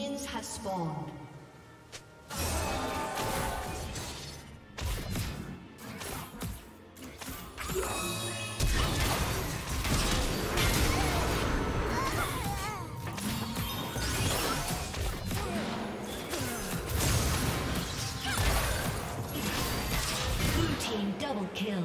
Minions have spawned. Blue team double kill.